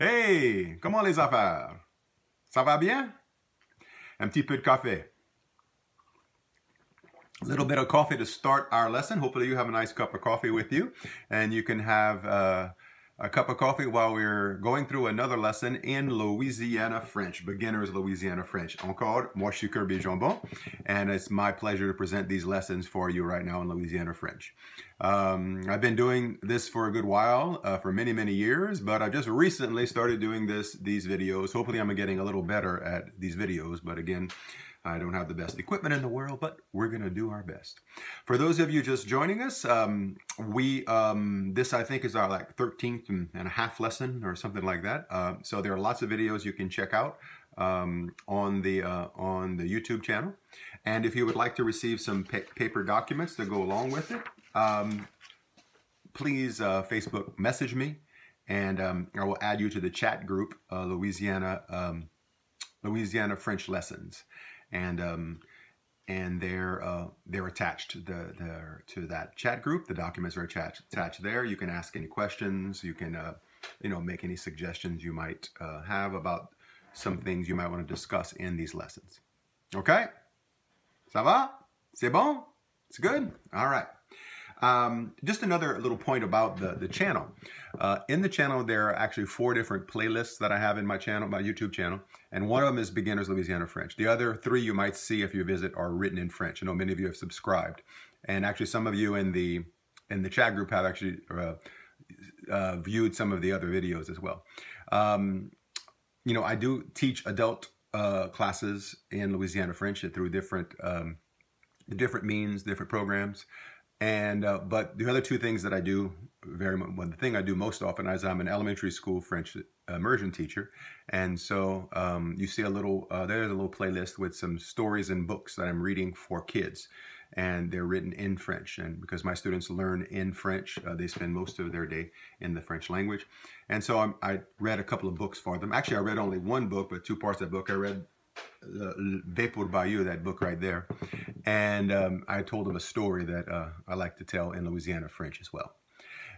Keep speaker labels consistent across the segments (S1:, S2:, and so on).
S1: Hey, comment les affaires? Ça va bien? Un petit peu de café. A little bit of coffee to start our lesson. Hopefully you have a nice cup of coffee with you and you can have uh, a cup of coffee while we're going through another lesson in Louisiana French, beginner's Louisiana French. Encore, moi je suis Kirby Jambon, and it's my pleasure to present these lessons for you right now in Louisiana French. Um, I've been doing this for a good while, uh, for many, many years, but I've just recently started doing this these videos. Hopefully I'm getting a little better at these videos, but again, I don't have the best equipment in the world, but we're going to do our best. For those of you just joining us, um, we um, this I think is our like 13th and a half lesson or something like that. Uh, so there are lots of videos you can check out um, on the uh, on the YouTube channel. And if you would like to receive some pa paper documents to go along with it, um, please uh, Facebook message me, and um, I will add you to the chat group, uh, Louisiana um, Louisiana French Lessons and um, and they're uh, they're attached to the, the, to that chat group. The documents are attached attached there. You can ask any questions. You can uh, you know make any suggestions you might uh, have about some things you might want to discuss in these lessons. Okay, ça va? C'est bon? It's good. All right. Um, just another little point about the, the channel. Uh, in the channel, there are actually four different playlists that I have in my channel, my YouTube channel, and one of them is Beginners Louisiana French. The other three you might see if you visit are written in French. I know many of you have subscribed, and actually some of you in the in the chat group have actually uh, uh, viewed some of the other videos as well. Um, you know, I do teach adult uh, classes in Louisiana French through different um, different means, different programs. And uh, but the other two things that I do very much, well, the thing I do most often is I'm an elementary school French immersion teacher, and so um, you see a little uh, there's a little playlist with some stories and books that I'm reading for kids, and they're written in French. And because my students learn in French, uh, they spend most of their day in the French language, and so I'm, i read a couple of books for them. Actually, I read only one book, but two parts of the book. I read uh, V Bayou, that book right there. And um, I told him a story that uh, I like to tell in Louisiana French as well.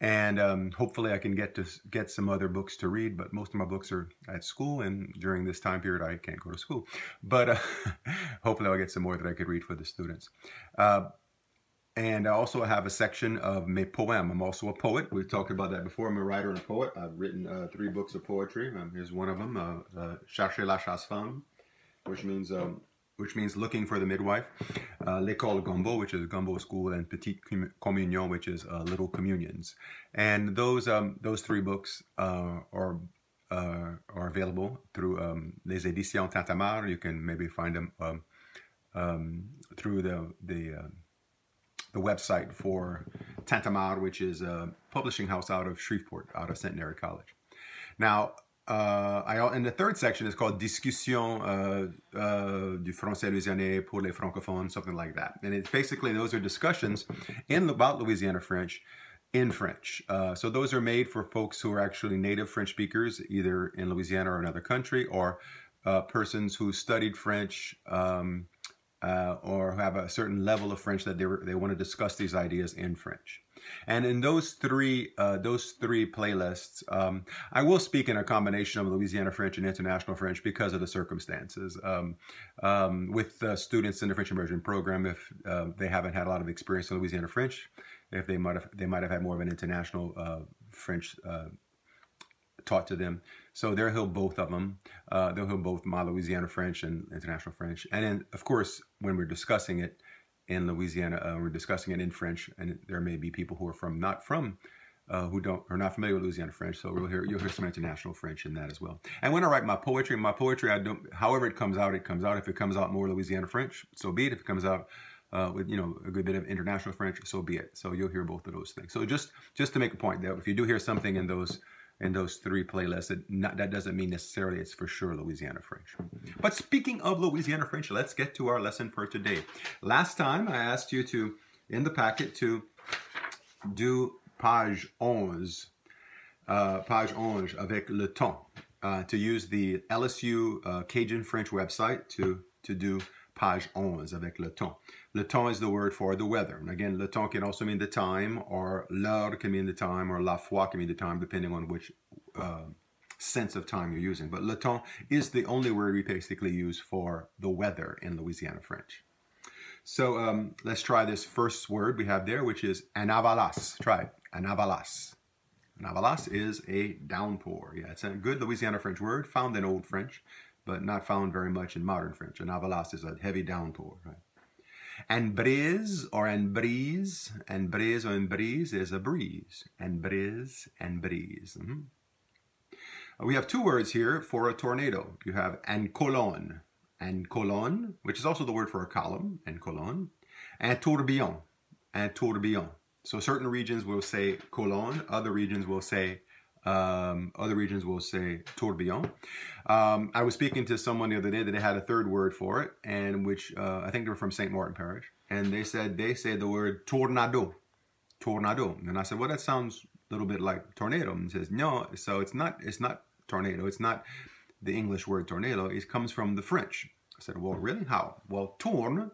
S1: And um, hopefully I can get to get some other books to read, but most of my books are at school, and during this time period I can't go to school. But uh, hopefully I'll get some more that I could read for the students. Uh, and I also have a section of mes poèmes. I'm also a poet. We've talked about that before. I'm a writer and a poet. I've written uh, three books of poetry. Um, here's one of them, uh, uh, Cherchez la chasse-femme which means um, which means looking for the midwife. Uh, L'école Gombo, which is Gombo School, and Petite Communion, which is uh, Little Communions. And those um, those three books uh, are uh, are available through um, Les Éditions Tintamarre. You can maybe find them um, um, through the the uh, the website for Tintamarre, which is a publishing house out of Shreveport, out of Centenary College. Now, uh, I, and the third section is called Discussion uh, uh, du français louisianais pour les francophones, something like that. And it's basically those are discussions in about Louisiana French in French. Uh, so those are made for folks who are actually native French speakers, either in Louisiana or another country, or uh, persons who studied French um, uh, or have a certain level of French that they, they want to discuss these ideas in French. And in those three, uh, those three playlists, um, I will speak in a combination of Louisiana French and International French because of the circumstances. Um, um, with uh, students in the French immersion program, if uh, they haven't had a lot of experience in Louisiana French, if they might have, they might have had more of an international uh, French uh, taught to them. So they'll hear both of them. Uh, they'll hear both my Louisiana French and International French. And then, of course, when we're discussing it, in Louisiana. Uh, we're discussing it in French, and there may be people who are from not from uh, who don't are not familiar with Louisiana French. So we'll hear you'll hear some international French in that as well. And when I write my poetry, my poetry, I don't. However it comes out, it comes out. If it comes out more Louisiana French, so be it. If it comes out uh, with you know a good bit of international French, so be it. So you'll hear both of those things. So just just to make a point that if you do hear something in those in those three playlists. It not, that doesn't mean necessarily it's for sure Louisiana French. But speaking of Louisiana French, let's get to our lesson for today. Last time I asked you to, in the packet, to do page 11, uh, page 11 avec le temps, uh, to use the LSU uh, Cajun French website to, to do page 11 avec le temps. Le temps is the word for the weather. And again, le temps can also mean the time, or l'heure can mean the time, or la fois can mean the time, depending on which uh, sense of time you're using. But le temps is the only word we basically use for the weather in Louisiana French. So um, let's try this first word we have there, which is anavalas. Try it. Anavalas. Anavalas is a downpour. Yeah, it's a good Louisiana French word, found in Old French, but not found very much in modern French. Anavalas is a heavy downpour. Right? And brise or and brise, and brise or and brise is a breeze. And brise and breeze. Mm -hmm. We have two words here for a tornado. You have en colonne, en colonne, which is also the word for a column, en colonne, and tourbillon, and tourbillon. So certain regions will say colonne, other regions will say um, other regions will say tourbillon. Um, I was speaking to someone the other day that had a third word for it, and which uh, I think they were from St. Martin Parish, and they said they say the word tornado, tornado, and I said, well, that sounds a little bit like tornado, and he says no, so it's not, it's not tornado, it's not the English word tornado, it comes from the French. I said, well, really? How? Well, tourne,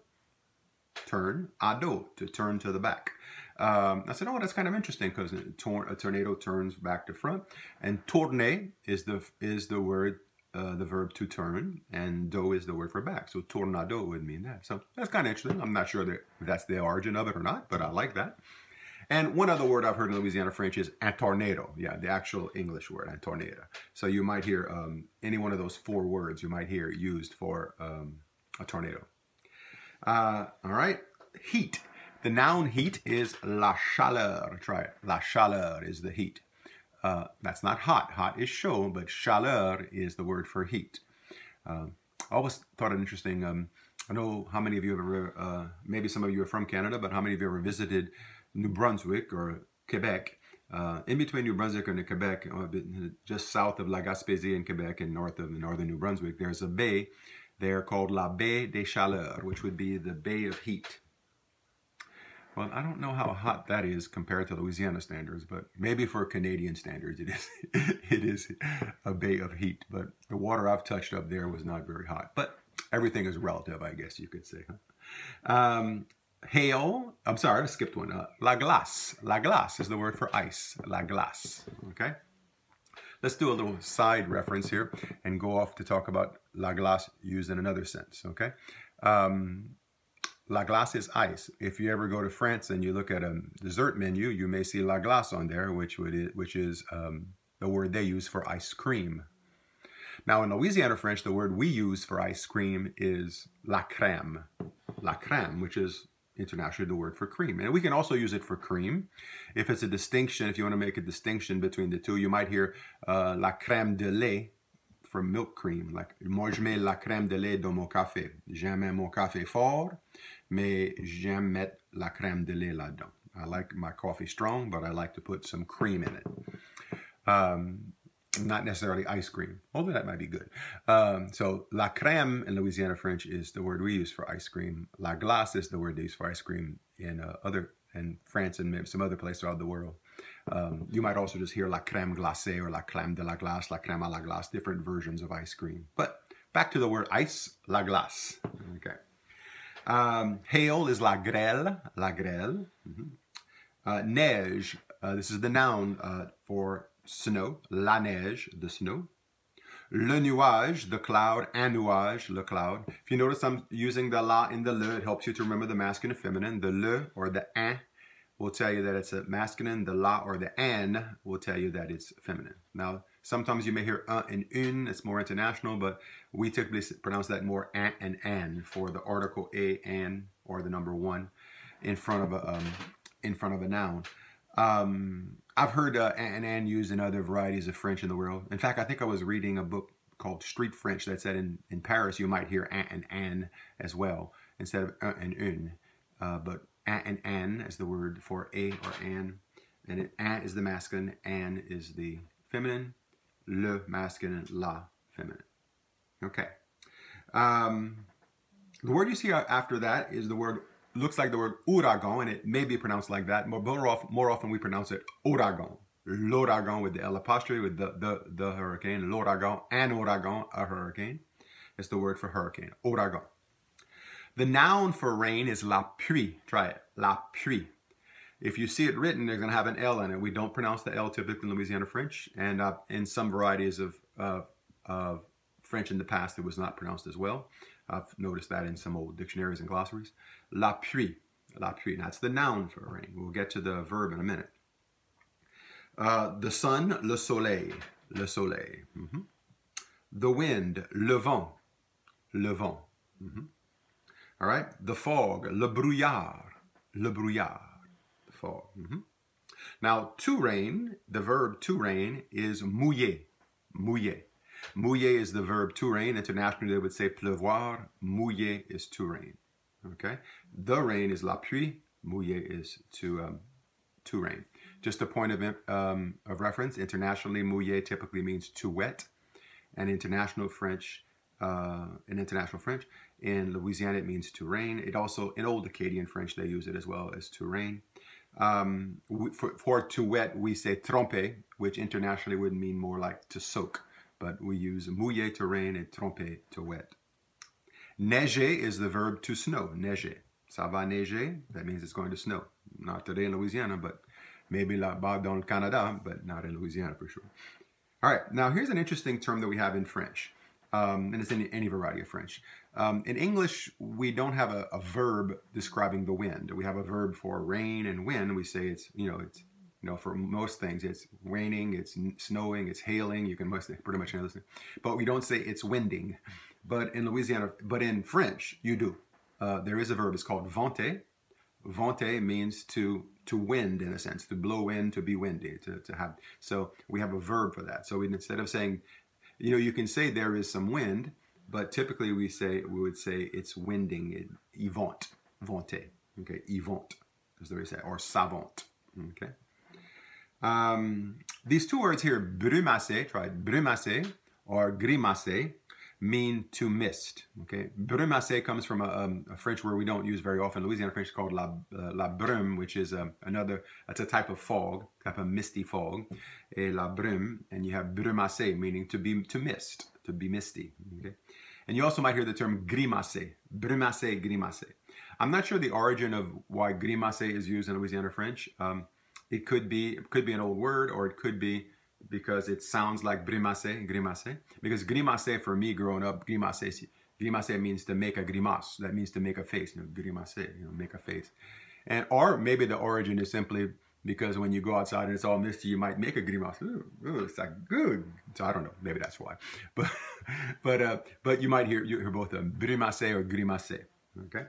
S1: turn, ado, to turn to the back. Um, I said, oh, that's kind of interesting because a, tor- a, tornado turns back to front, and tourner is the is the word, uh, the verb to turn, and do is the word for back. So tornado would mean that. So that's kind of interesting. I'm not sure that that's the origin of it or not, but I like that. And one other word I've heard in Louisiana French is un tornado. Yeah, the actual English word, un tornado. So you might hear um, any one of those four words you might hear used for um, a tornado. Uh, all right, heat. The noun heat is la chaleur. Try it. La chaleur is the heat. Uh, that's not hot. Hot is chaud, but chaleur is the word for heat. Uh, I always thought it interesting. Um, I know how many of you have ever, uh, maybe some of you are from Canada, but how many of you ever visited New Brunswick or Quebec? Uh, in between New Brunswick and Quebec, uh, just south of La Gaspésie in Quebec and north of northern New Brunswick, there's a bay there called La Baie des Chaleurs, which would be the Bay of Heat. Well, I don't know how hot that is compared to Louisiana standards, but maybe for Canadian standards, it is it is a bay of heat. But the water I've touched up there was not very hot. But everything is relative, I guess you could say. Um, hail, I'm sorry, I skipped one. Uh, la glace. La glace is the word for ice. La glace. Okay. Let's do a little side reference here and go off to talk about la glace used in another sense. Okay. Um, La glace is ice. If you ever go to France and you look at a dessert menu, you may see la glace on there, which would which is um, the word they use for ice cream. Now in Louisiana French, the word we use for ice cream is la crème. La crème, which is internationally the word for cream. And we can also use it for cream. If it's a distinction, if you want to make a distinction between the two, you might hear uh, la crème de lait from milk cream. Like, moi je mets la crème de lait dans mon café. J'aime mon café fort mais j'aime mettre la crème de lait là-dedans. I like my coffee strong, but I like to put some cream in it. Um, not necessarily ice cream, although that might be good. Um, so la crème in Louisiana French is the word we use for ice cream. La glace is the word they use for ice cream in uh, other in France and some other places around the world. Um, you might also just hear la crème glacée or la crème de la glace, la crème à la glace, different versions of ice cream. But back to the word ice, la glace. Okay. Um, hail is la grêle, la grêle. Mm-hmm. Uh, neige, uh, this is the noun uh, for snow, la neige, the snow. Le nuage, the cloud, un nuage, le cloud. If you notice I'm using the la in the le, it helps you to remember the masculine and feminine. The le or the un will tell you that it's a masculine. The la or the an will tell you that it's feminine. Now, Sometimes you may hear uh and un, it's more international, but we typically pronounce that more an and an for the article a, an, or the number one in front of a, um, in front of a noun. Um, I've heard uh, an an used in other varieties of French in the world. In fact, I think I was reading a book called Street French that said in, in Paris you might hear an and an as well instead of un and un. Uh, but an and an is the word for a or an, and an is the masculine, an is the feminine le masculine, la feminine. Okay. Um, the word you see after that is the word, looks like the word ouragan, and it may be pronounced like that. More, often, more often we pronounce it ouragan. L'ouragan with the L apostrophe, with the, the, the hurricane. L'ouragan, an ouragan, a hurricane. It's the word for hurricane, ouragan. The noun for rain is la pluie. Try it, la pluie. If you see it written, they're going to have an L in it. We don't pronounce the L typically in Louisiana French, and uh, in some varieties of, of French in the past, it was not pronounced as well. I've noticed that in some old dictionaries and glossaries. La pluie, la pluie. That's the noun for rain. We'll get to the verb in a minute. Uh, the sun, le soleil, le soleil. Mm -hmm. The wind, le vent, le vent. Mm -hmm. All right. The fog, le brouillard, le brouillard. Mm -hmm. Now, to rain, the verb to rain is mouiller, mouiller. Mouiller is the verb to rain. Internationally, they would say pleuvoir. Mouiller is to rain. Okay. The rain is la pluie. Mouiller is to um, to rain. Just a point of um, of reference. Internationally, mouiller typically means to wet, and international French, uh, in international French, in Louisiana it means to rain. It also in old Acadian French they use it as well as to rain. Um, for, for to wet we say tremper, which internationally would mean more like to soak but we use mouiller to rain and tremper to wet. Neiger is the verb to snow, neiger. Ça va neiger, that means it's going to snow. Not today in Louisiana, but maybe là-bas dans le Canada, but not in Louisiana for sure. All right, now here's an interesting term that we have in French, um, and it's in any variety of French. Um, in English, we don't have a, a, verb describing the wind. We have a verb for rain and wind. We say it's, you know, it's you know, for most things, it's raining, it's snowing, it's hailing. You can most, pretty much know this. But we don't say it's winding. But in Louisiana, but in French, you do. Uh, there is a verb. It's called venter. Venter means to to wind in a sense, to blow in, to be windy, to, to have. So we have a verb for that. So we, instead of saying, you know, you can say there is some wind, but typically we say we would say it's winding. It, yvont, venter. Okay, yvont, as they say, or savant. Okay. Um, these two words here, brumasser, try it, or grimacer, mean to mist. Okay, brumasser comes from a, um, a, French word we don't use very often. Louisiana French called la, uh, la brume, which is um, another, it's a type of fog, type of misty fog. Et la brume, and you have brumasser, meaning to be to mist, to be misty. Okay, and you also might hear the term grimace, brumasser, grimacer. I'm not sure the origin of why grimace is used in Louisiana French. Um, it could be it could be an old word, or it could be because it sounds like grimace, grimace. Because grimace for me growing up, grimace, grimace means to make a grimace. That means to make a face. You know, grimace, you know, make a face. And or maybe the origin is simply because when you go outside and it's all misty, you might make a grimace. Ooh, ooh, it's like good. So I don't know. Maybe that's why. But but uh, but you might hear you hear both them, grimace or grimace. Okay.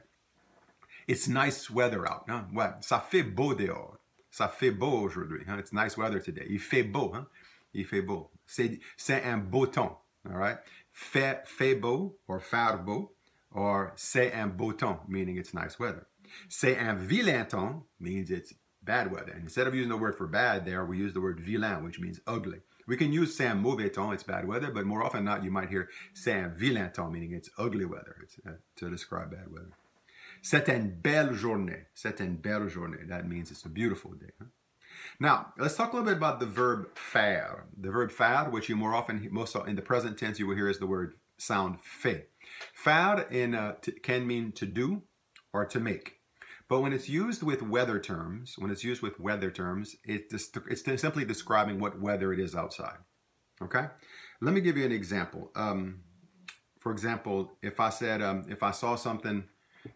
S1: It's nice weather out. Huh? What? Ça fait beau dehors. Ça fait beau aujourd'hui. Huh? It's nice weather today. Il fait beau. Huh? Il fait beau. C'est, c'est un beau temps. All right? Fait, fait beau or faire beau or c'est un beau temps, meaning it's nice weather. C'est un vilain temps means it's bad weather. And instead of using the word for bad there, we use the word vilain, which means ugly. We can use un mauvais temps, it's bad weather, but more often not, you might hear un vilain temps, meaning it's ugly weather it's, uh, to describe bad weather. C'est une belle journée. C'est une belle journée. That means it's a beautiful day. Huh? Now, let's talk a little bit about the verb faire. The verb faire, which you more often, most in the present tense, you will hear is the word sound fait. Faire in, uh, can mean to do or to make. But when it's used with weather terms, when it's used with weather terms, it it's simply describing what weather it is outside. Okay? Let me give you an example. Um, for example, if I said, um, if I saw something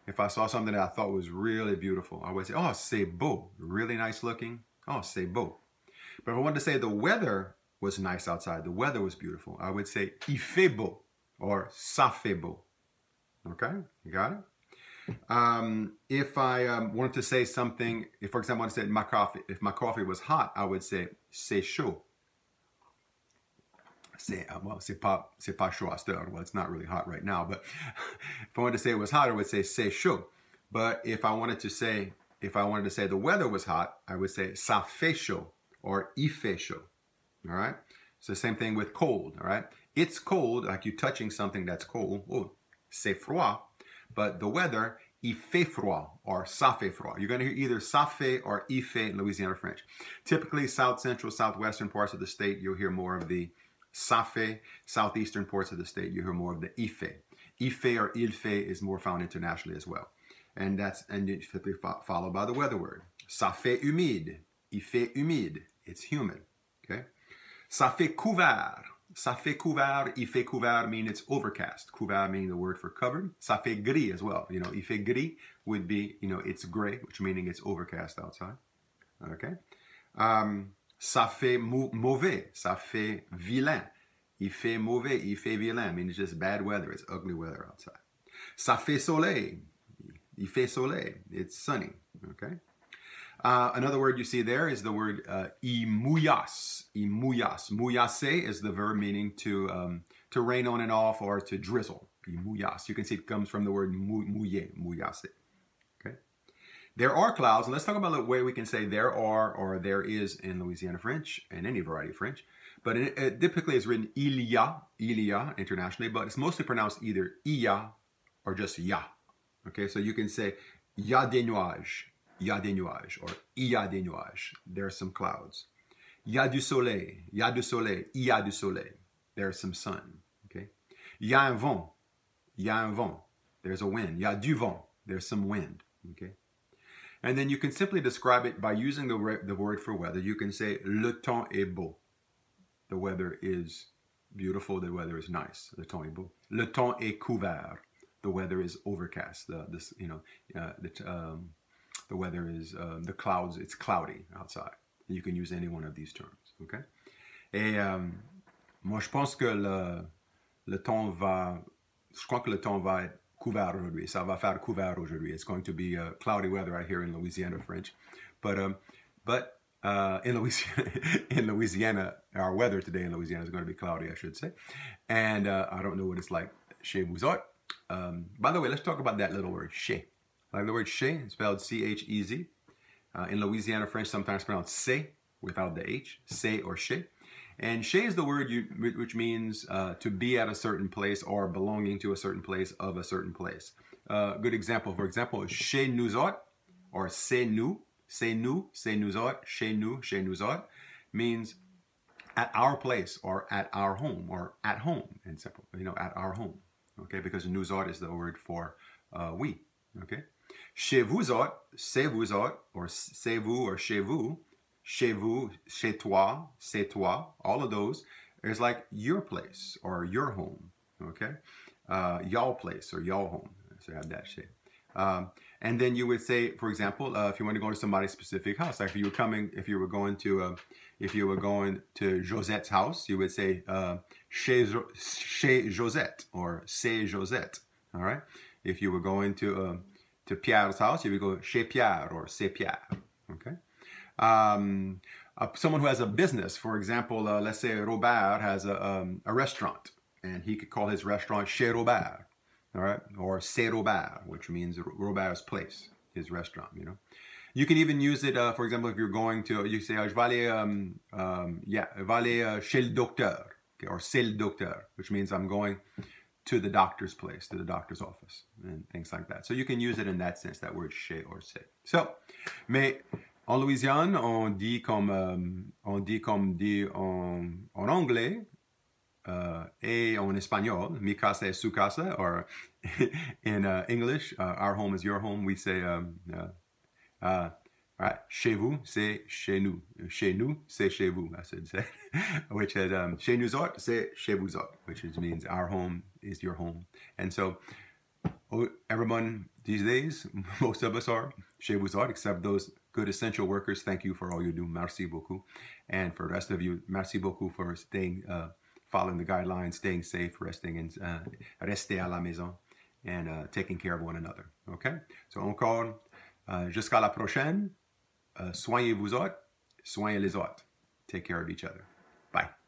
S1: if I saw something that I thought was really beautiful, I would say, oh, c'est beau, really nice looking. Oh, c'est beau. But if I wanted to say the weather was nice outside, the weather was beautiful, I would say il fait beau or ça fait beau. Okay, you got it? Um, if I um, wanted to say something, if for example I say my coffee, if my coffee was hot, I would say c'est chaud say, uh, well, c'est pas, c'est pas chaud à cette heure. Well, it's not really hot right now, but if I wanted to say it was hot, I would say c'est chaud. But if I wanted to say, if I wanted to say the weather was hot, I would say ça fait chaud or il fait chaud. All right. So same thing with cold. All right. It's cold, like you touching something that's cold. Oh, c'est froid. But the weather, il fait froid or fait froid. You're going to hear either fait or il fait in Louisiana French. Typically, south central, southwestern parts of the state, you'll hear more of the Safe, southeastern parts of the state, you hear more of the Ife. Ife or Ilfe is more found internationally as well. And that's and it's typically followed by the weather word. Fait humide. Il fait humide. It's humid. Okay. Ça fait couvert. Ça fait couvert. Il fait couvert mean it's overcast. Couvert meaning the word for covered. Ça fait gris as well. You know, il fait gris would be, you know, it's gray, which meaning it's overcast outside. Okay. Um, ça fait mauvais. Ça fait vilain. Il fait mauvais. Il fait vilain. I mean, it's just bad weather. It's ugly weather outside. Ça fait soleil. Il fait soleil. It's sunny. Okay. Uh, another word you see there is the word uh, imuyas. Imuyas. Mouillasser is the verb meaning to um, to rain on and off or to drizzle. Imuyas. You can see it comes from the word muye, mouillasser. Okay. There are clouds. Let's talk about the way we can say there are or there is in Louisiana French and any variety of French. But it, it typically is written il y a, il y a internationally, but it's mostly pronounced either iya or just ya. Okay, so you can say ya des nuages, il y a des nuages, or il y a des nuages. There are some clouds. Il y a du soleil, il y a du soleil, il y a du soleil. There's some sun. Okay. Il y a un vent, il y a un vent. There's a wind. Il y a du vent. There's some wind. Okay. And then you can simply describe it by using the, the word for weather. You can say le temps est beau. The weather is beautiful. The weather is nice. Le temps est beau. Le temps est couvert. The weather is overcast. The this you know uh, the um, the weather is, um, the clouds, it's cloudy outside. You can use any one of these terms, okay? Et euh, moi, je pense que le, le temps va, je crois que le temps va être couvert aujourd'hui. Ça va faire couvert aujourd'hui. It's going to be uh, cloudy weather right here in Louisiana French. But, um, but uh, in Louisiana, in Louisiana, our weather today in Louisiana is going to be cloudy, I should say. And uh, I don't know what it's like chez vous autres. Um, by the way, let's talk about that little word, chez. Like the word chez, spelled C-H-E-Z. Uh, in Louisiana French, sometimes pronounced c'est without the H, c'est or chez. And chez is the word you, which means uh, to be at a certain place or belonging to a certain place of a certain place. Uh, good example, for example, chez nous autres or c'est nous, c'est nous, c'est nous autres, chez nous, chez nous autres means at our place or at our home or at home in simple, you know, at our home. Okay, because nous autres is the word for uh, we. Okay. Chez vous autres, c'est vous autres, or c'est vous or chez vous, chez vous, chez toi, c'est toi, all of those is like your place or your home, okay? Uh, y'all place or y'all home. So I have that shit. Um, and then you would say, for example, uh, if you want to go to somebody's specific house, like if you were coming, if you were going to, uh, if you were going to Josette's house, you would say uh, chez, chez Josette or c'est Josette. All right. If you were going to um, to Pierre's house, you would go chez Pierre or c'est Pierre. Okay. Um, uh, someone who has a business, for example, uh, let's say Robert has a, um, a restaurant, and he could call his restaurant Chez Robert, all right, or C'est Robert, which means Robert's place, his restaurant. You know, you can even use it, uh, for example, if you're going to, you say, je vais aller, um, um, yeah, je vais aller uh, chez le docteur, okay, or c'est le docteur, which means I'm going to the doctor's place, to the doctor's office, and things like that. So you can use it in that sense, that word chez or c'est. So, mais en Louisiane, on dit comme, um, on dit comme dit en, en anglais uh, et en espagnol, mi casa es su casa, or in uh, English, uh, our home is your home. We say, um, uh, uh, Right, chez vous, c'est chez nous. Chez nous, c'est chez vous, I should say. which is, um, chez nous autres, c'est chez vous autres, which is, means our home is your home. And so, oh, everyone these days, most of us are chez vous autres, except those good essential workers. Thank you for all you do. Merci beaucoup. And for the rest of you, merci beaucoup for staying, uh, following the guidelines, staying safe, resting, and uh, à la maison, and uh, taking care of one another. Okay? So encore, uh, jusqu'à la prochaine. Uh, soignez vous autres, soignez les autres. Take care of each other. Bye.